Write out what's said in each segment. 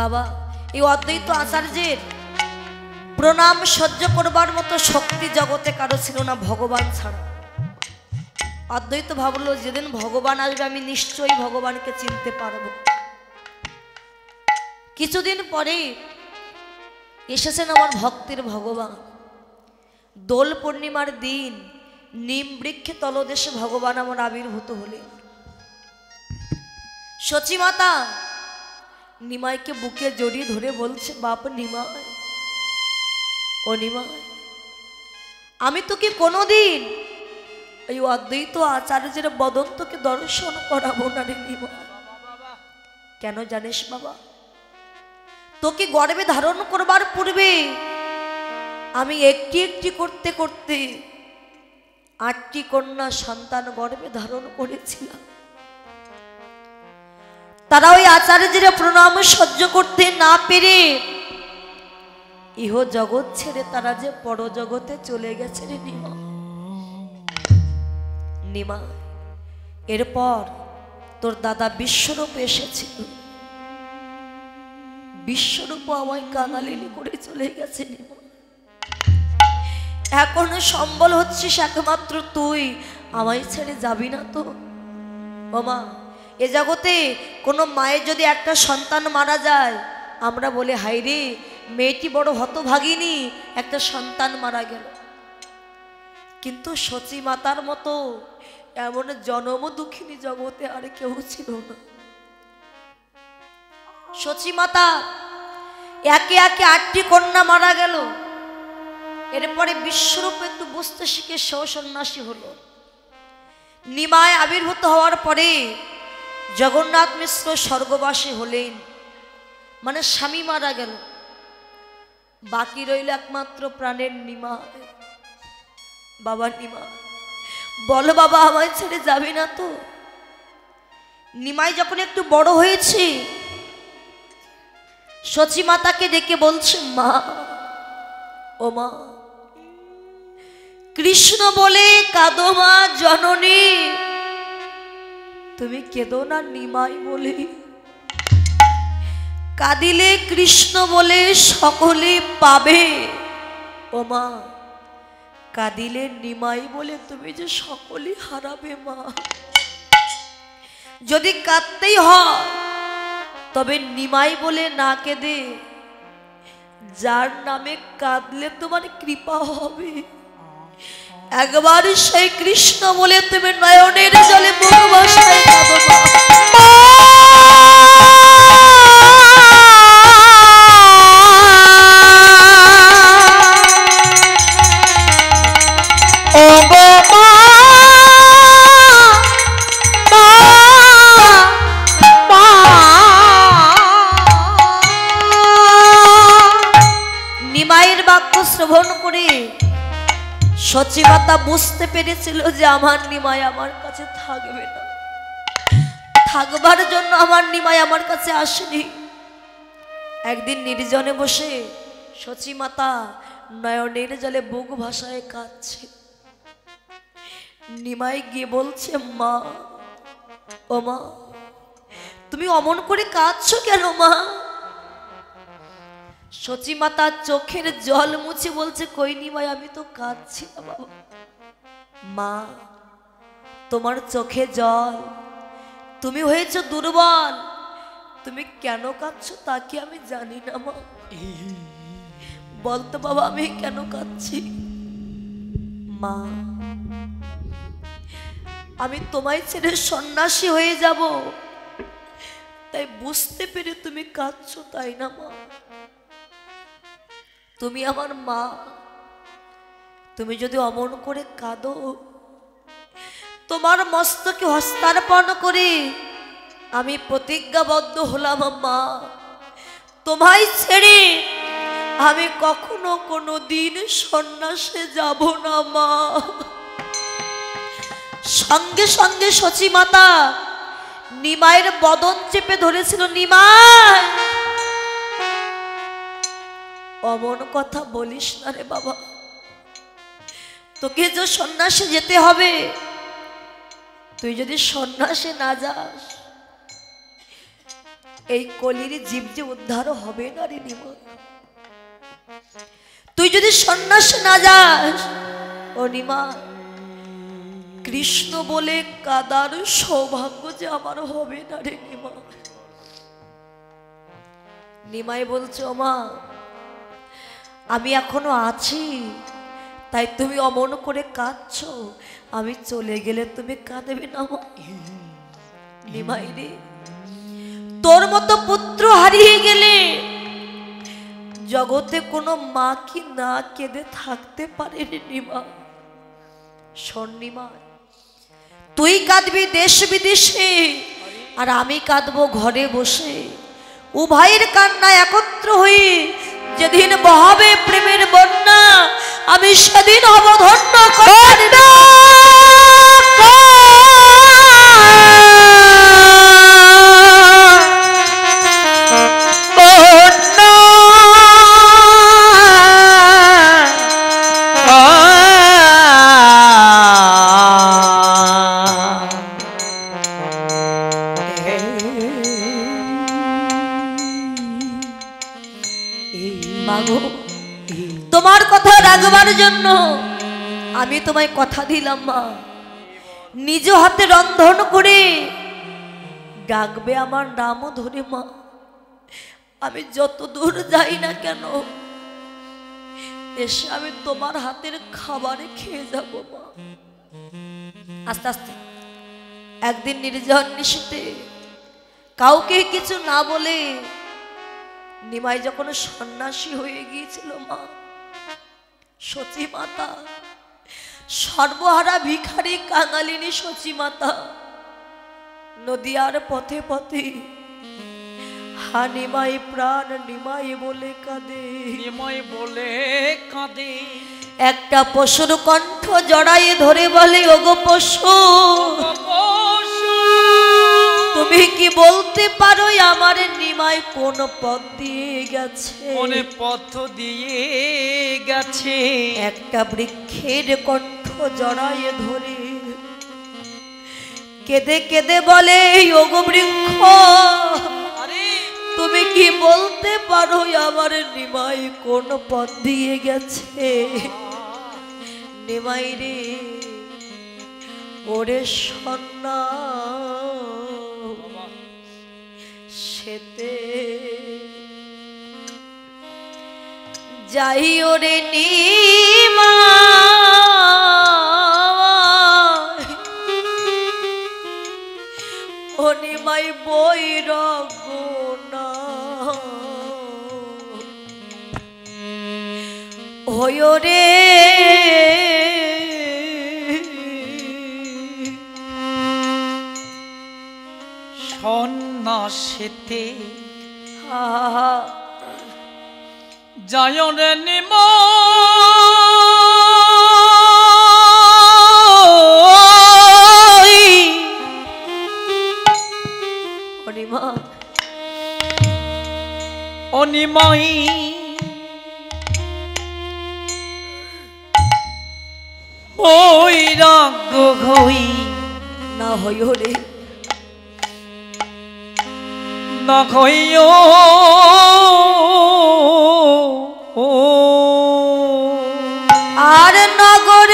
বাবা, এই অদ্বৈত আচার্যের প্রণাম সহ্য করবার মতো শক্তি জগতে কারও ছিল না ভগবান ছাড়া। অদ্বৈত ভাবলো, যেদিন ভগবান আসবে, আমি নিশ্চয়ই ভগবানকে চিনতে পারব। কিছুদিন পরে এসেছেন আমার ভক্তের ভগবান। দোল পূর্ণিমার দিন নিম বৃক্ষে তলদেশে ভগবান আমার আবির্ভূত হলেন। সচিমাতা নিমাইকে বুকে জড়িয়ে ধরে বলছে, বাপ নিমাই, ও নিমাই, আমি তোকে কোনোদিন এই অদ্বৈত আচার্যের বদন তোকে দর্শন করাবো না রে কেন জানিস বাবা, তোকে গর্বে ধারণ করবার পূর্বে আমি একটি একটি করতে করতে আটটি কন্যা সন্তান গর্বে ধারণ করেছিলাম। তারা ওই আচার্যের প্রণাম সহ্য করতে না পেরে ইহ জগৎ ছেড়ে তারা যে পরজগতে চলে গেছে রে নিমা। নিমা, এরপর তোর দাদা বিশ্বরূপ এসেছিল। বিশ্বরূপ আমায় কাঙালিনি করে চলে গেছে নিমা। এখন সম্বল হচ্ছিস একমাত্র তুই। আমায় ছেড়ে যাবি না তো। ওমা এ জগতে কোনো মায়ের যদি একটা সন্তান মারা যায়, আমরা বলে হাই রে, মেয়েটি বড় হতভাগিনী, একটা সন্তান মারা গেল। কিন্তু সচী মাতার মতো এমন জনম দুঃখিনী জগতে আর কেউ ছিল না। সচী মাতা একে একে আটটি কন্যা মারা গেল। এরপরে বিশ্বরূপ একটু বুঝতে শিখে সেও সন্ন্যাসী হলো। নিমায় আবির্ভূত হওয়ার পরে জগন্নাথ মিশ্র স্বর্গবাসী হলেন। মানে স্বামী মারা গেল। বাকি রইল একমাত্র প্রাণের নিমায় বাবা নিমা। বলো বাবা, আমায় ছেড়ে যাবে না তো। নিমাই যখন একটু বড় হয়েছে সচী মাতাকে ডেকে বলছে, মা, ও মা, কৃষ্ণ বলে কাদো মা জননী তুমি কেঁদো না নিমাই বলে। কাঁদিলে কৃষ্ণ বলে সকলে পাবে। ও মা, কাঁদিলে নিমাই বলে তুমি যে সকলে হারাবে মা। যদি কাঁদতেই হয়, তবে নিমাই বলে না কেঁদে। যার নামে কাঁদলে তোমার কৃপা হবে। একবার সেই কৃষ্ণ বলে তুমি নয়নের জলে মুখ বসায় সচিমাতা বুঝতে পেরেছিল যে আমার নিমাই আমার কাছে থাকবে না। থাকবার জন্য আমার নিমাই আমার কাছে আসেনি। একদিন নির্জনে বসে সচিমাতা নয়নের জলে বুক ভাষায় কাঁদছে। নিমাই গিয়ে বলছে, মা, ও মা, তুমি অমন করে কাঁদছো কেন মা? সচিমাতা চোখের জল মুছে বলছে, কই নিমাই, আমি তো কাঁদছি না বাবা। মা, তোমার চোখে জল। তুমি হয়েছ দুর্বল। তুমি কেন কাঁদছো তা কি আমি জানি না, মা। বলতো বাবা, আমি কেন কাঁদছি? মা, আমি তোমায় ছেড়ে সন্ন্যাসী হয়ে যাব। তাই বুঝতে পেরে তুমি কাঁদছো, তাই না, মা? তুমি আমার মা। তুমি যদি অমন করে কাঁদো, তোমার মস্তকে হস্তার্পণ করে। আমি প্রতিজ্ঞাবদ্ধ হলাম মা তোমায় ছেড়ে আমি কখনো কোনো দিন সন্ন্যাসে যাব না মা সঙ্গে সঙ্গে সচিমাতা নিমায়ের বদন চেপে ধরেছিল নিমায় অমন কথা বলিস না রে বাবা। তোকে যে সন্ন্যাসে যেতে হবে, তুই যদি সন্ন্যাসে না যাস, এই কলির জীব যে উদ্ধার হবে না রে নিমা। তুই যদি সন্ন্যাস না যাস, ও নিমা, কৃষ্ণ বলে কাদার সৌভাগ্য যে আমার হবে না রে নিমা। নিমাই বলছে মা আমি এখনও আছি তাই তুমি অমন করে কাঁদছ। আমি চলে গেলে তুমি কাঁদবে না নিমাই রে। তোর মতো পুত্র হারিয়ে গেলে জগতে কোনো মা কি না কেঁদে থাকতে পারে নিমা। স্বর্ণিমা তুই কাঁদবি দেশ বিদেশে, আর আমি কাঁদবো ঘরে বসে। উভয়ের কান্না একত্র হয়ে যেদিন বহাবে প্রেমের বন্যা আমি সেদিন অবধন্য কন্যা তোমায় কথা দিলাম, মা। নিজ হাতে রন্ধন করে ডাকবে আমার নামও ধরে, মা। আমি যত দূর যাই না কেন, এসে আমি তোমার হাতের খাবারে খেয়ে যাব, মা। আস্তে আস্তে। একদিন নির্জন নিশিতে কাউকে কিছু না বলে নিমাই যখন সন্ন্যাসী হয়ে গিয়েছিল, মা সচী মাতা সর্বহারা ভিখারি কাঙালিনী সচিমাতা নদিয়ার পথে পথে হা নিমাই প্রাণ নিমাই বলে কাঁদে। নিমাই বলে কাঁদে। একটা পশুর কণ্ঠ জড়াই ধরে বলে ওগো পশু পশু তুমি কি বলতে পারো আমার নিমাই কোন পথ দিয়ে গেছে? মনে পথ দিয়ে গেছে? একটা বৃক্ষের কণ্ঠ জড়ায় ধরে। কেঁদে কেঁদে বলে ওগো বৃক্ষ তুমি কি বলতে পারো আমার নিমাই কোন পথ দিয়ে গেছে? নিমাই রে ওরে সন্না সেতে যাই ওরে নিমা ও নিমাই বই রগনা হইও সন্ন্যাসেতে। যায় রে নিম। অনিমা। অনিময় ওই রাগ হই না হই রে। না হইও আর নগরেতে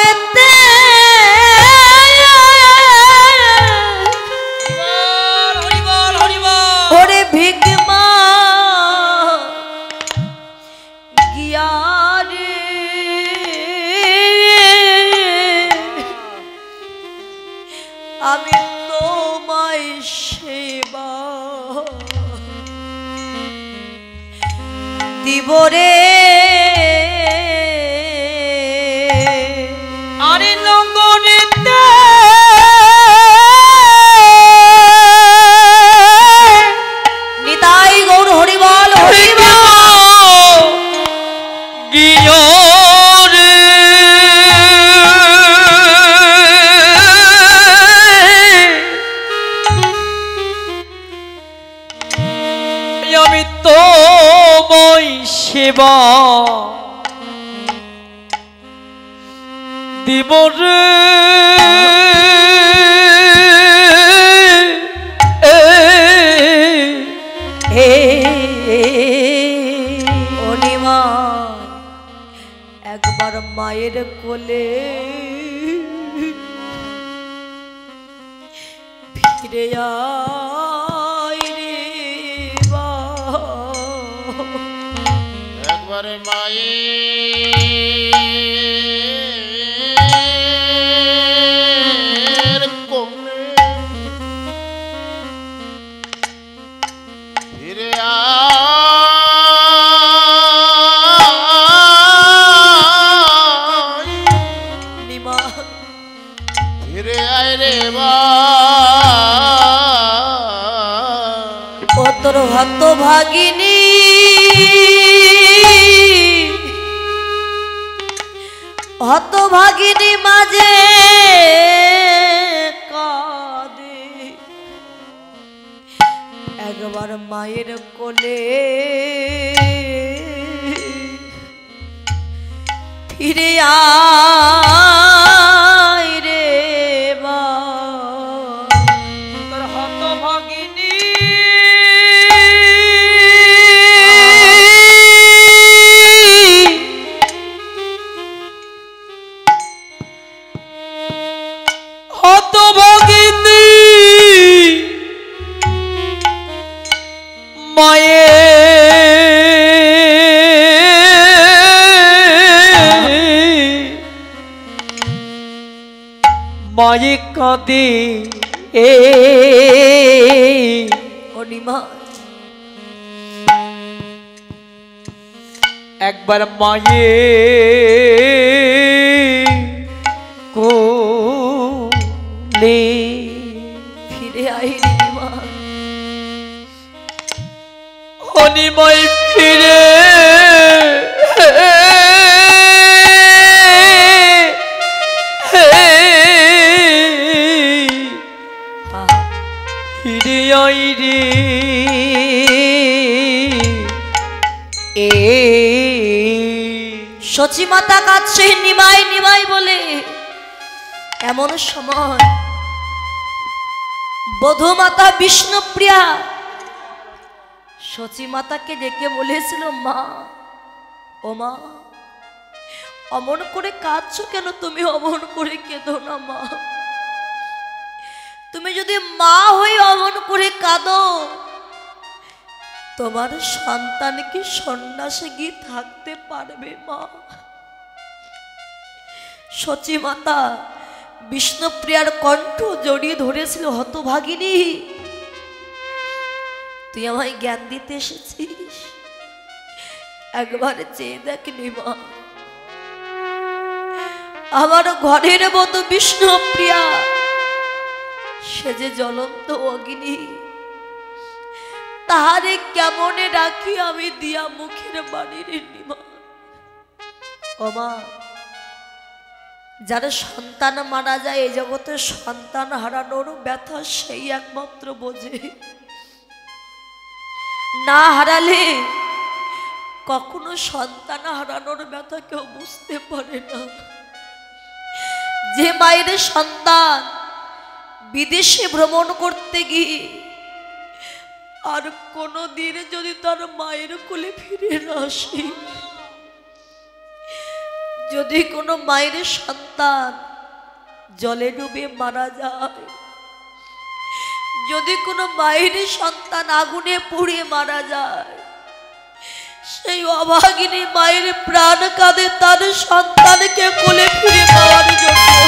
দিবরে হত ভাগিনী হত ভাগিনী মাঝে কাঁদে। একবার মায়ের কোলে ফিরে আয়। মায়ে কাঁদে এ একবার মায়ে কোলে ফিরে মাতা নিমাই নিমাই বলে, এমন সময় বধূ মাতা বিষ্ণুপ্রিয়া সচি মাতাকে ডেকে বলেছিল, মা, ও মা, অমন করে কাঁদছো কেন? তুমি অমন করে কেঁদো না, মা। তুমি যদি মা হয়ে অমন করে কাঁদো, তোমার সন্তান কি সন্ন্যাসে গিয়ে থাকতে পারবে, মা? সচি মাতা, বিষ্ণুপ্রিয়ার কণ্ঠ জড়িয়ে ধরেছিল হতভাগিনী। তুই আমায় জ্ঞান দিতে এসেছিস? একবার চেয়ে দেখনি মা। আমার ঘরের মতো বিষ্ণুপ্রিয়া, সে যে জ্বলন্ত অগ্নি, তাহারে কেমনে রাখি আমি দিয়া মুখের বাড়ির নিমা? ওমা যারা সন্তান মারা যায়, এই জগতে সন্তান হারানোর ব্যথা সেই একমাত্র বোঝে। না হারালে কখনো সন্তান হারানোর ব্যথা কেউ বুঝতে পারে না। যে মায়ের সন্তান বিদেশে ভ্রমণ করতে গিয়ে আর কোনো দিন যদি তার মায়ের কোলে ফিরে না আসে যদি কোনো মায়ের সন্তান জলে ডুবে মারা যায়, যদি কোনো মায়ের সন্তান আগুনে পুড়ে মারা যায়, সেই অভাগিনী মায়ের প্রাণ কাঁদে তার সন্তানকে কোলে ফিরে পাওয়ার জন্য।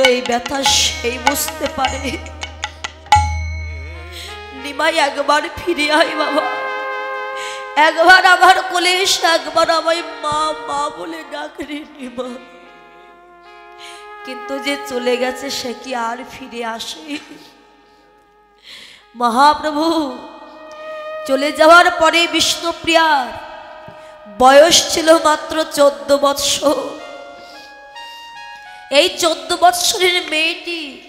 এই ব্যথা সেই বুঝতে পারে। নিমাই একবার ফিরে আয় বাবা। একবার আমার কোলে এসে একবার আমায় মা মা বলে ডাকরে নিমা। কিন্তু যে চলে গেছে সে কি আর ফিরে আসে? মহাপ্রভু, চলে যাওয়ার পরে বিষ্ণুপ্রিয়ার বয়স ছিল মাত্র চোদ্দ বৎসর। এই চোদ্দ বৎসরের মেয়েটি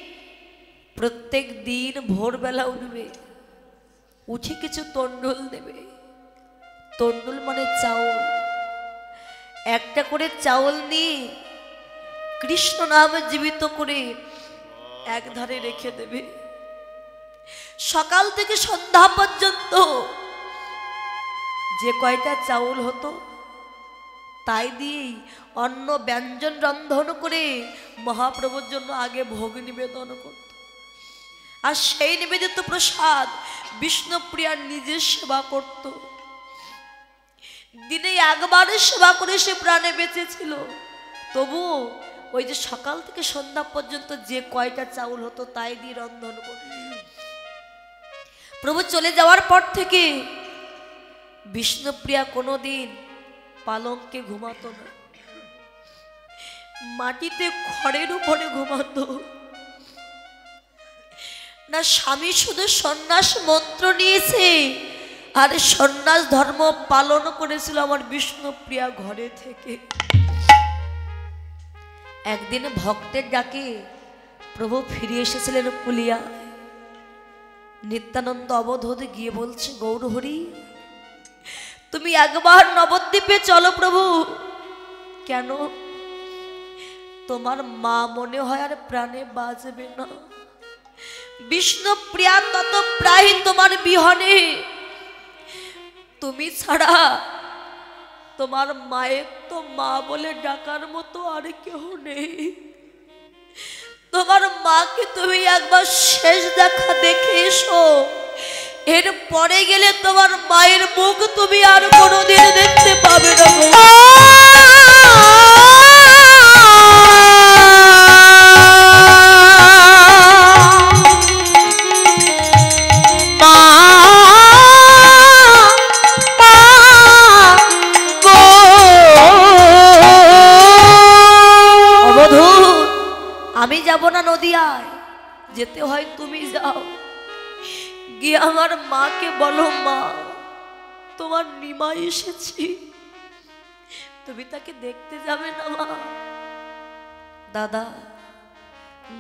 প্রত্যেক দিন ভোরবেলা উঠবে, উঠে কিছু তন্ডুল দেবে। তন্ডুল মানে চাউল। একটা করে চাউল নিয়ে কৃষ্ণ নাম জীবিত করে এক ধারে রেখে দেবে। সকাল থেকে সন্ধ্যা পর্যন্ত যে কয়টা চাউল হতো তাই দিয়েই অন্ন ব্যঞ্জন রন্ধন করে মহাপ্রভুর জন্য আগে ভোগ নিবেদন করত। আর সেই নিবেদিত প্রসাদ বিষ্ণুপ্রিয়া নিজে সেবা করত। দিনে একবারে সেবা করে সে প্রাণে বেঁচেছিল। তবু ওই যে সকাল থেকে সন্ধ্যা পর্যন্ত যে কয়টা চাউল হতো তাই দিয়ে রন্ধন করত। প্রভু চলে যাওয়ার পর থেকে বিষ্ণুপ্রিয়া কোনোদিন পালঙ্কে ঘুমাতো না। মাটিতে খড়ের উপরে ঘুমাতো। না, স্বামী শুধু সন্ন্যাস মন্ত্র নিয়েছে, আর সন্ন্যাস ধর্ম পালন করেছিল আমার বিষ্ণুপ্রিয়া ঘরে থেকে। একদিন ভক্তের ডাকে, প্রভু ফিরে এসেছিলেন পুলিয়া নিত্যানন্দ অবধ গিয়ে বলছে, গৌরহরি তুমি একবার নবদ্বীপে চলো প্রভু। কেন? তোমার মা মনে হয় আর প্রাণে বাজবে না। বিষ্ণু প্রিয়া তত প্রায় তোমার বিহনে। তুমি ছাড়া তোমার মায়ের তো মা বলে ডাকার মতো আর কেউ নেই। তোমার মাকে তুমি একবার শেষ দেখা দেখে এসো। এর পরে গেলে তোমার মায়ের মুখ তুমি আর কোনোদিন দেখতে পাবে না আমার মাকে বলো মা তোমার নিমা এসেছি। তুমি তাকে দেখতে যাবে না মা। দাদা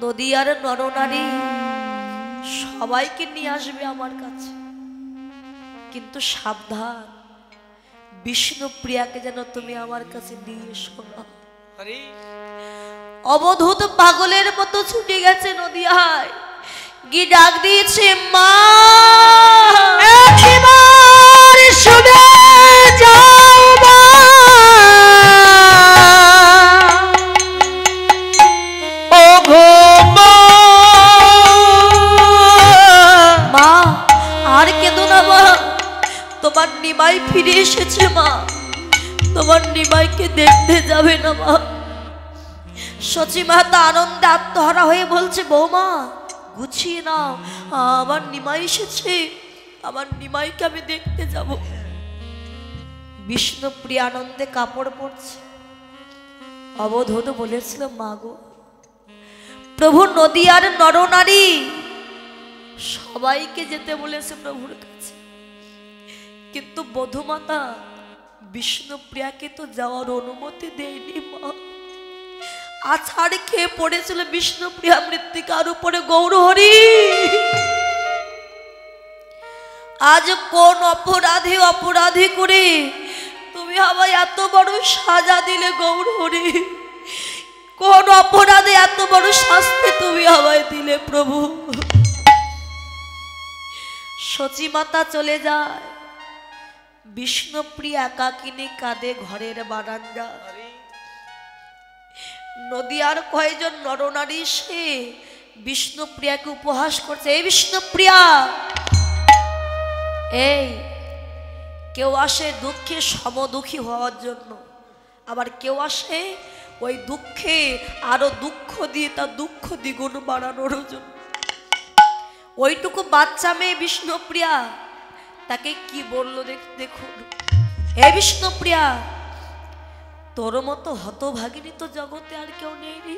নদিয়ার নরনারী সবাইকে নিয়ে আসবে আমার কাছে। কিন্তু সাবধান বিষ্ণু প্রিয়াকে যেন তুমি আমার কাছে নিয়ে এসো না অবধূত পাগলের মতো ছুটে গেছে নদিয়ায় গিয়ে ডাক দিয়েছে মা শুনে যাও ও গো মা। আর কেঁদো না মা। তোমার নিমাই ফিরে এসেছে মা। তোমার নিমাইকে দেখতে যাবে না মা। সচি মাতা আনন্দে আত্মহারা হয়ে বলছে বৌমা গুছিয়ে নাও। আমার নিমাই এসেছে। আমার নিমাইকে আমি দেখতে যাব। বিষ্ণুপ্রিয় আনন্দে কাপড় পরছে। অবধূত বলেছিল, মা গো, প্রভু নদী নদীয়ার নরনারী সবাইকে যেতে বলেছে প্রভুর কাছে। কিন্তু বধুমাতা, বিষ্ণুপ্রিয়াকে তো যাওয়ার অনুমতি দেয়নি মা। আছাড় খেয়ে পড়েছিল বিষ্ণুপ্রিয়া মৃত্তিকার উপরে গৌরহরি। আজ কোন অপরাধী অপরাধী করে তুমি আমায় এত বড় সাজা দিলে গৌরহরি? কোন অপরাধে এত বড় শাস্তি তুমি আমায় দিলে প্রভু? সচিমাতা চলে যায়। বিষ্ণুপ্রিয়া একাকিনী কাঁদে ঘরের বারান্দা নদিয়ার কয়জন নরনারী সে বিষ্ণুপ্রিয়াকে উপহাস করছে। এই বিষ্ণুপ্রিয়া! এই, কেউ আসে দুঃখে সমদুঃখী হওয়ার জন্য। আবার কেউ আসে ওই দুঃখে আরও দুঃখ দিয়ে তার দুঃখ দ্বিগুণ বাড়ানোর জন্য। ওইটুকু বাচ্চা মেয়ে বিষ্ণুপ্রিয়া, তাকে কি বলল দেখ, দেখুন। হে বিষ্ণুপ্রিয়া! তোর মতো হতভাগিনী তো জগতে আর কেউ নেই রে।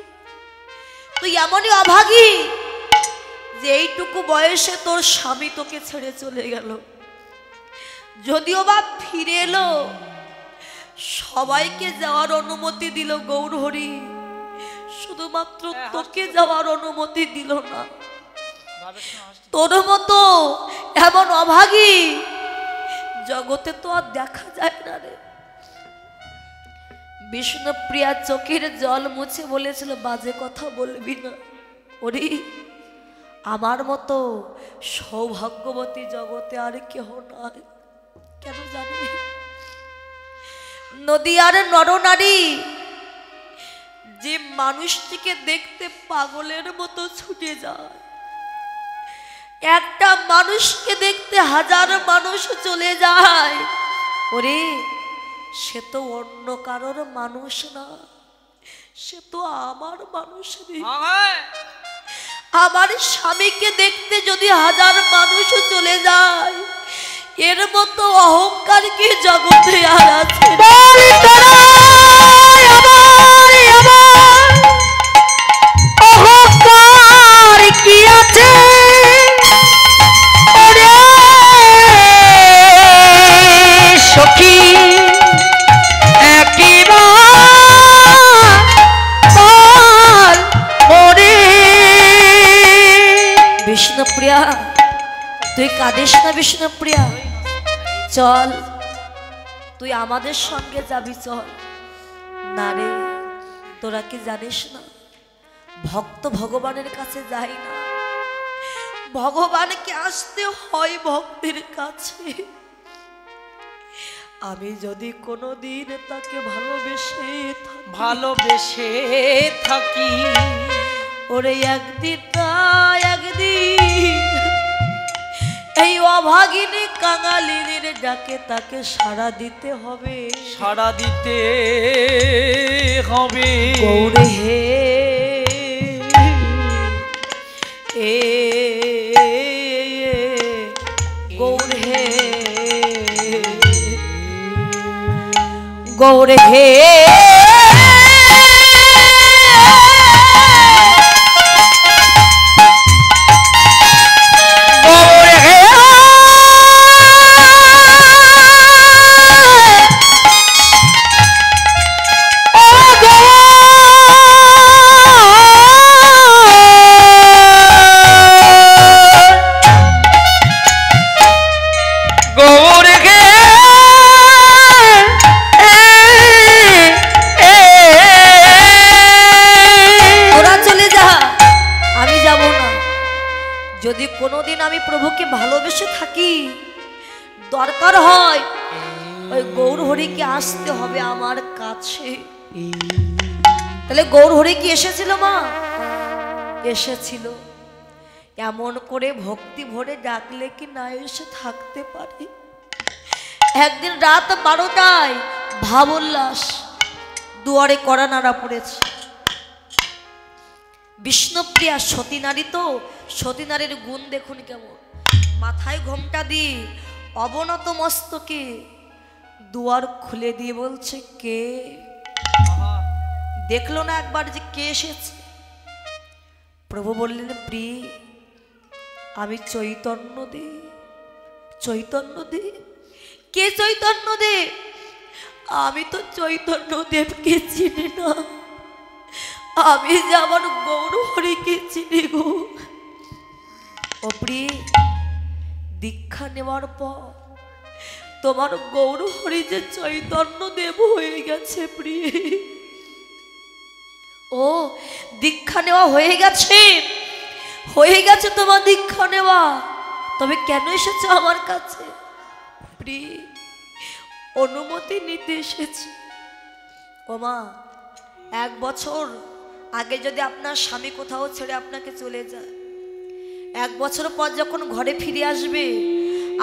তুই এমনই অভাগী যে এইটুকু বয়সে তোর স্বামী তোকে ছেড়ে চলে গেল। যদিও বা ফিরে এলো সবাইকে যাওয়ার অনুমতি দিল গৌরহরি। শুধুমাত্র তোকে যাওয়ার অনুমতি দিল না। তোর মতো এমন অভাগী জগতে তো আর দেখা যায় না রে। বিষ্ণুপ্রিয়া চোখের জল মুছে বলেছিল, বাজে কথা বলবি না। ওরে, আমার মতো সৌভাগ্যবতী জগতে আর কেহ নয় কেন জানি? নদীয়ার নরনারী, যে মানুষটিকে দেখতে পাগলের মতো ছুটে যায়। একটা মানুষকে দেখতে হাজার মানুষ চলে যায়। ওরে সে তো অন্য কারোর মানুষ না সে তো আমার মানুষ আমার স্বামীকে দেখতে যদি হাজার মানুষ চলে যায় এর মতো অহংকার কি জগতে আর আছে? অহংকার কি আছে? সখী। তুই কাঁদিস না বিষ্ণুপ্রিয়া চল তুই আমাদের সঙ্গে যাবি চল। না রে তোরা কি জানিস না ভক্ত ভগবানের কাছে যায় না। ভগবানকে আসতে হয় ভক্তের কাছে। আমি যদি কোনো দিন তাকে ভালোবেসে ভালোবেসে থাকি। ওরে একদিন না একদিন এই অভাগিনী কাঙালিনীর ডাকে তাকে সাড়া দিতে হবে। সাড়া দিতে হবে। গৌরে হে এ গৌর হে গৌর হে। তাহলে গৌর হরি কি এসেছিল মা? এসেছিল। এমন করে ভক্তি ভরে ডাকলে কি না এসে থাকতে পারে? একদিন রাত বারোটায় ভাবোল্লাস দুয়ারে কড়া নাড়া পড়েছে। বিষ্ণুপ্রিয়া সতী নারী তো সতী নারীর গুণ দেখুন কেমন। মাথায় ঘোমটা দিয়ে অবনত মস্তকে দুয়ার খুলে দিয়ে বলছে, কে? দেখল না একবার যে কে এসেছে? প্রভু বললেন প্রি আমি চৈতন্য দে চৈতন্য দে কে চৈতন্য দে আমি তো চৈতন্য দেবকে চিনি না। আমি যে আমার গৌর হরিকে চিনি গো। অপ্রি দীক্ষা নেওয়ার পর তোমার গৌর হরি যে চৈতন্য দেব হয়ে গেছে, প্রিয়। ও, দীক্ষা নেওয়া হয়ে গেছে। হয়ে গেছে তোমার দীক্ষা নেওয়া। তবে কেন এসেছ আমার কাছে? অনুমতি নিতে এসেছি। ওমা এক বছর আগে যদি আপনার স্বামী কোথাও ছেড়ে আপনাকে চলে যায়, এক বছর পর যখন ঘরে ফিরে আসবে,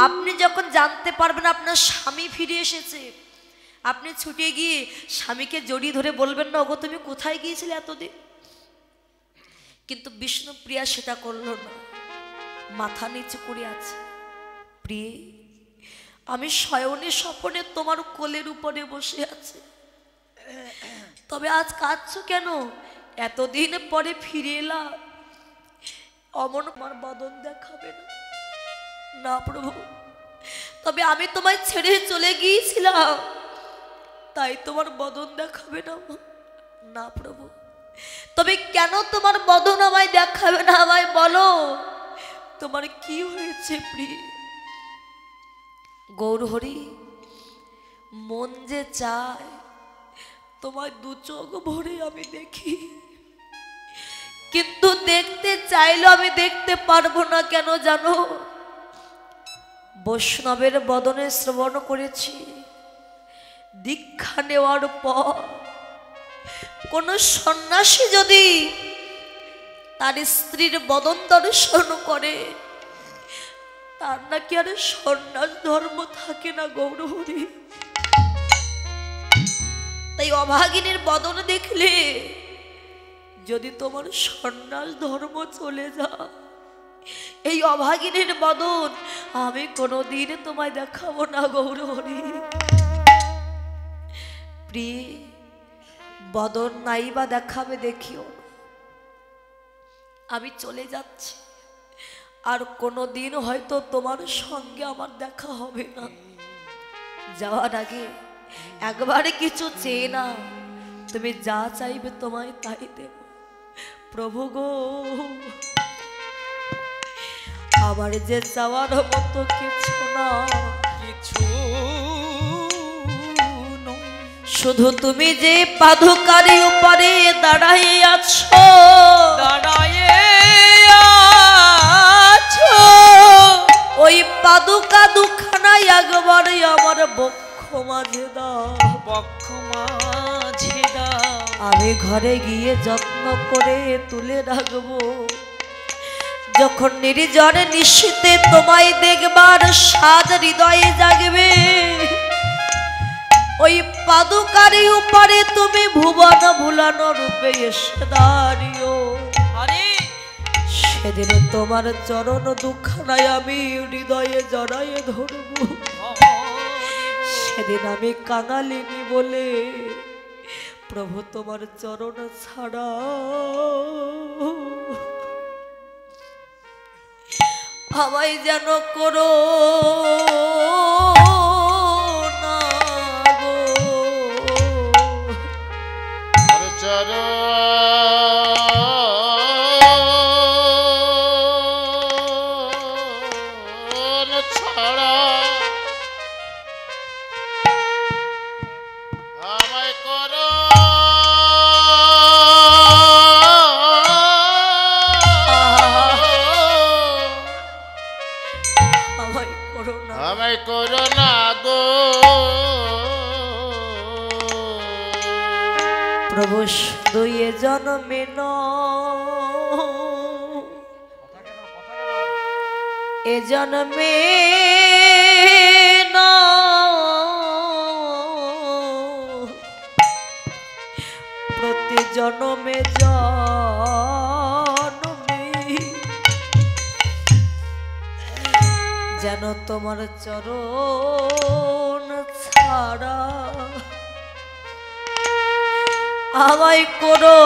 আপনি যখন জানতে পারবেন আপনার স্বামী ফিরে এসেছে আপনি ছুটে গিয়ে স্বামীকে জড়িয়ে ধরে বলবেন, না ওগো তুমি কোথায় গিয়েছিলে এতদিন? কিন্তু বিষ্ণুপ্রিয়া সেটা করল না। মাথা নিচু করে আছে। প্রিয়ে, আমি শয়নে স্বপনে তোমার কোলের উপরে বসে আছি। তবে আজ কাঁদছো কেন? এতদিন পরে ফিরে এলাম। অমন আমার বদন দেখাবে না। না প্রভু, তবে আমি তোমায় ছেড়ে চলে গিয়েছিলাম। তাই তোমার বদন দেখাবে না? না প্রভু। তবে কেন তোমার বদন আমায় দেখাবে না আমায় বলো? তোমার কি হয়েছে গৌরহরি মন যে চায় তোমার দু চোখ ভরে আমি দেখি। কিন্তু দেখতে চাইলেও আমি দেখতে পারব না কেন জানো? বৈষ্ণবের বদনে শ্রবণ করেছি। দীক্ষা নেওয়ার পর কোন সন্ন্যাসী যদি তার স্ত্রীর বদন দর্শন করে, তার নাকি আর সন্ন্যাস ধর্ম থাকে না গৌরহরি। তাই অভাগিনীর বদন দেখলে যদি তোমার সন্ন্যাস ধর্ম চলে যা এই অভাগিনীর বদন আমি কোনোদিন তোমায় দেখাবো না গৌরহরি। প্রিয় বদন নাই বা দেখাবে দেখিও আমি চলে যাচ্ছি। আর কোনো দিন হয়তো তোমার সঙ্গে আমার দেখা হবে না। যাওয়ার আগে একবারে কিছু চেয়ে না তুমি যা চাইবে তোমায় তাই দেব। প্রভু গো, আমার যে চাওয়ার মতো কিছু না। কিছু শুধু তুমি যে পাধুকারি উপরে দাঁড়াই আছো। ওই পাদুকা দুখানাই একবারে আমার বক্ষ মাঝে দাও। বক্ষ মাঝে দাও। আমি ঘরে গিয়ে যত্ন করে তুলে রাখব। যখন নির্জনে নিশ্চিতে তোমায় দেখবার স্বাদ হৃদয়ে জাগবে ওই পাদুকারি উপরে তুমি ভুবন ভুলানো রূপে এসে দাঁড়িও সেদিন তোমার চরণ দুখানায় আমি হৃদয়ে জড়াইয়ে ধরবো। সেদিন আমি কাঙালিনি বলে প্রভু তোমার চরণ ছাড়া আমায় যেন করো। জন্মে ন এ জন্মে প্রতি জন্মে জন্মে যেন তোমার চরণ ছাড়া আমায় করো।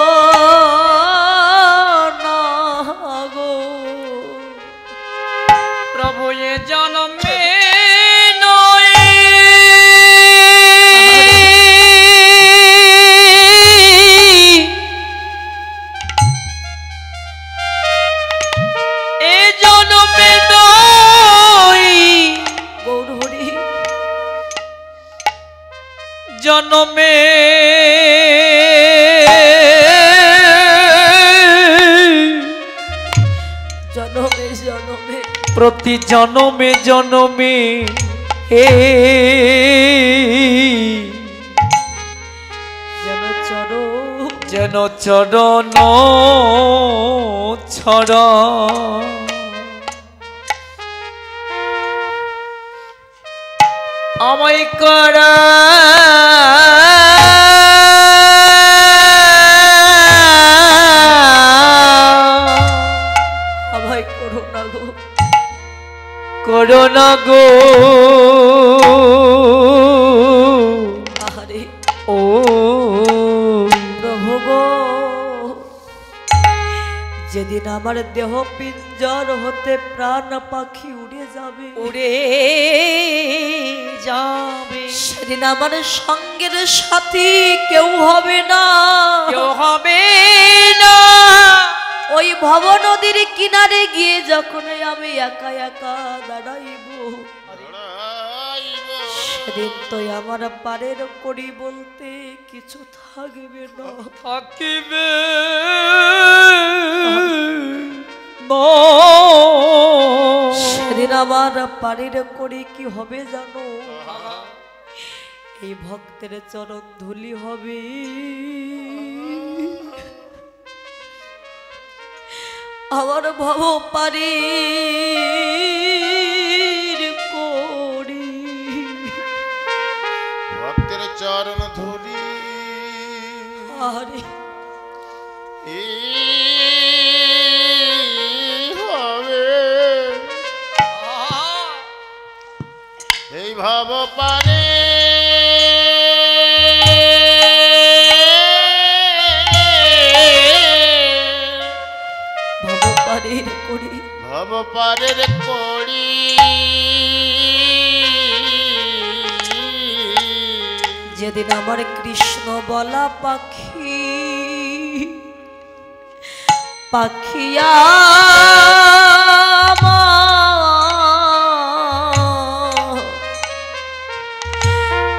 প্রতি জনমে জনমে এ যেন চরণ যেন চরণ ছড়া আমায় করা আমায় করো না গো। করোনা গো। ও প্রভু গো যেদিন আমার দেহ পিঞ্জর হতে প্রাণ পাখি উড়ে যাবে উড়ে যাবে। সেদিন আমার সঙ্গের সাথী কেউ হবে না। কেউ হবে না। ওই ভব নদীর কিনারে গিয়ে যখন আমি একা একা দাঁড়াইব। সেদিন তো আমার পারের করি বলতে কিছু থাকবে না থাকিবে। সেদিন আমার পারের করি কি হবে জানো এই ভক্তের চরণ ধুলি হবে আমার ভব পারি করি ভক্তের চরণ ধুলি আরে। এই হবে। এই ভাব পারে পারের কড়ি। যেদিন আমার কৃষ্ণ বলা পাখি পাখিয়া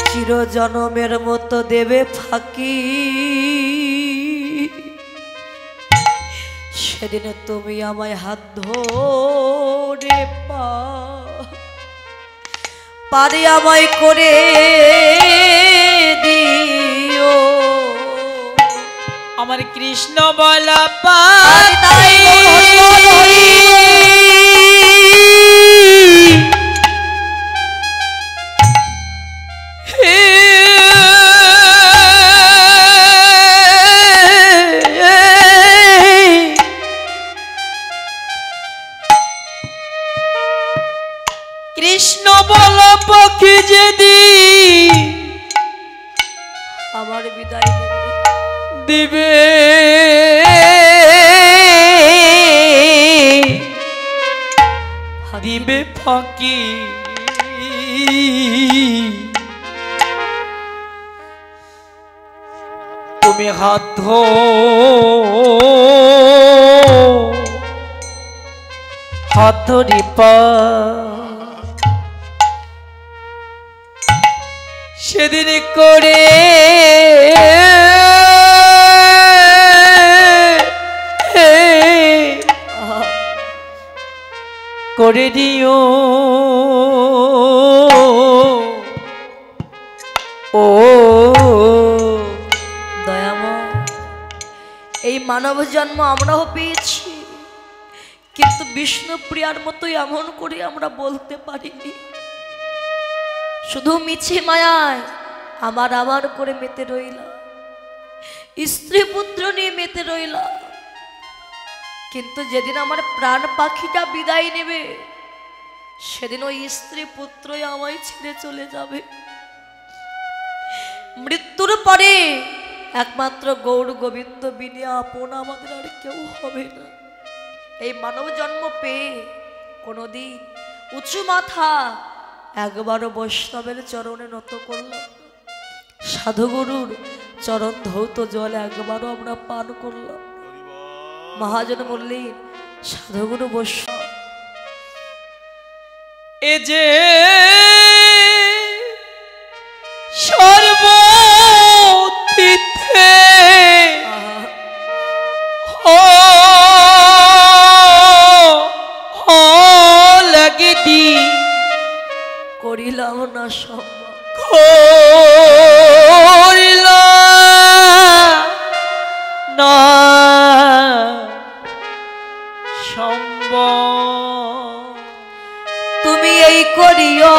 চির জনমের মতো দেবে ফাঁকি। সেদিন তুমি আমায় হাত ধরে পা পারে আমায় করে দিও। আমার কৃষ্ণ বলা পাই যেদি আমার বিদায় দিবে দিবে। ফাঁকি। তুমি হাত ধো। হাত ধরি পা। সেদিন করে করে দিও। ও দয়াম এই মানব জন্ম আমরাও পেয়েছি, কিন্তু বিষ্ণুপ্রিয়ার মতোই এমন করে আমরা বলতে পারিনি। শুধু মিছে মায়ায় আমার আমার করে মেতে রইলা। স্ত্রী পুত্র নিয়ে মেতে রইলা। কিন্তু যেদিন আমার প্রাণ পাখিটা বিদায় নেবে, সেদিন ওই স্ত্রী পুত্রই আমায় ছেড়ে চলে যাবে। মৃত্যুর পরে একমাত্র গৌর গোবিন্দ বিনে আপন আমাদের আর কেউ হবে না। এই মানব জন্ম পেয়ে কোনোদিন উঁচু মাথা একবারও বৈষ্ণবের চরণে নত করলাম। সাধুগুরুর চরণ ধৌত জল একবারও আমরা পান করলাম মহাজন বললেন, সাধুগুরু বৈষ্ণব, এ যে সর্বতীর্থে ও লাগে দি করিলাম না সম্ভব। না সম্ভব। তুমি এই করিও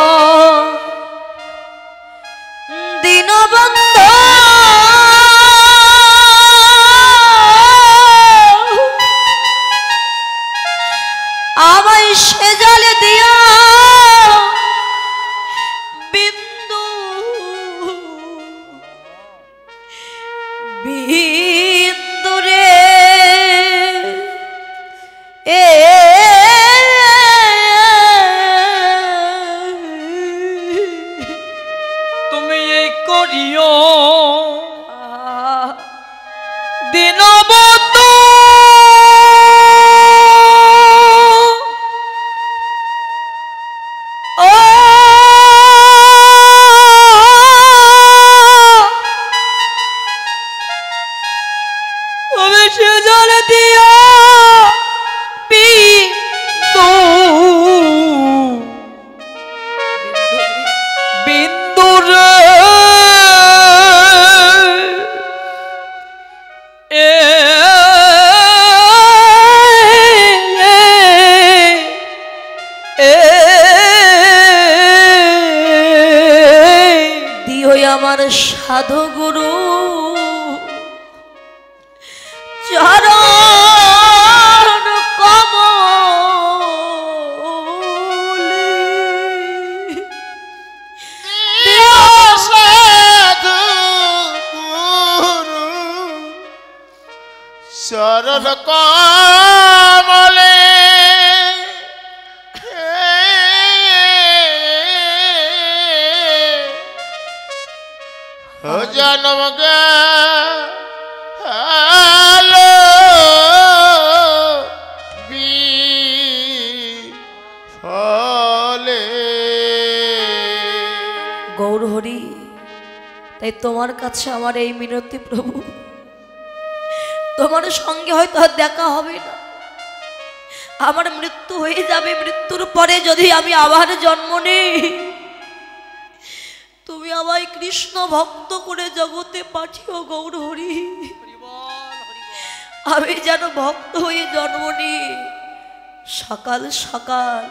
আমার তোমার কাছে আমার এই মিনতি প্রভু। তোমার সঙ্গে হয়তো আর দেখা হবে না। আমার মৃত্যু হয়ে যাবে, মৃত্যুর পরে যদি আমি আবার জন্ম নেই। তুমি আমায় কৃষ্ণ ভক্ত করে জগতে পাঠিও গৌর হরি আমি যেন ভক্ত হয়ে জন্ম নিই। সকাল সকাল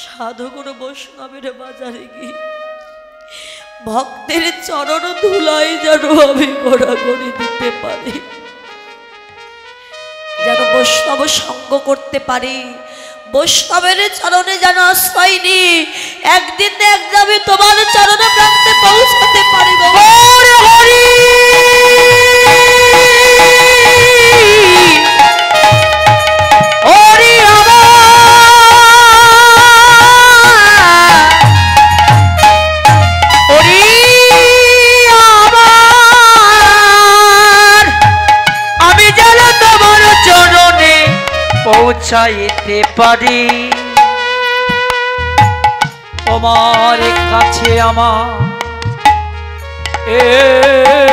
সাধুগুরু বৈষ্ণবের বাজারে গিয়ে ভক্তের চরণ ধুলাই যেন আমি ঘোরাঘুরি দিতে পারি। যেন বৈষ্ণব সঙ্গ করতে পারি। বৈষ্ণবের চরণে যেন আশ্রয় নি একদিন এক আমি তোমার চরণে প্রান্তে পৌঁছাতে পারি হরি! পৌঁছাইতে পারি। তোমার কাছে আমার এ